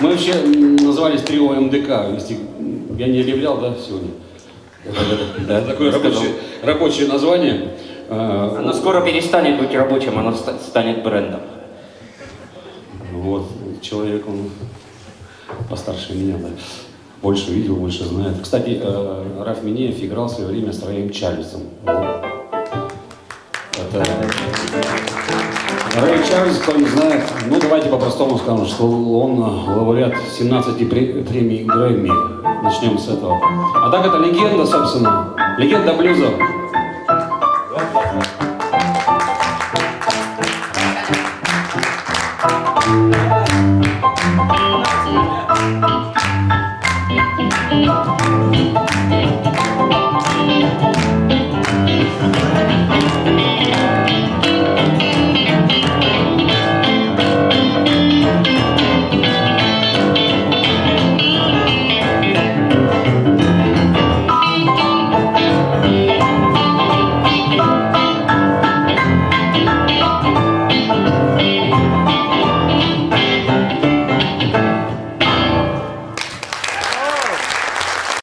Мы вообще назывались трио МДК. Я не объявлял, да, сегодня? Да, такое рабочее, рабочее название. А, Оно скоро перестанет быть рабочим, оно ста- станет брендом. Вот, человек, он постарше меня, да. Больше видел, больше знает. Кстати, э, Раф Минеев играл в свое время с Рэем Чарльзом. Вот. Это... Рэй Чарльз, кто не знает, ну давайте по-простому скажем, что он лауреат 17 пре- премий Грэмми. Начнем с этого. А так это легенда, собственно. Легенда блюза. Thank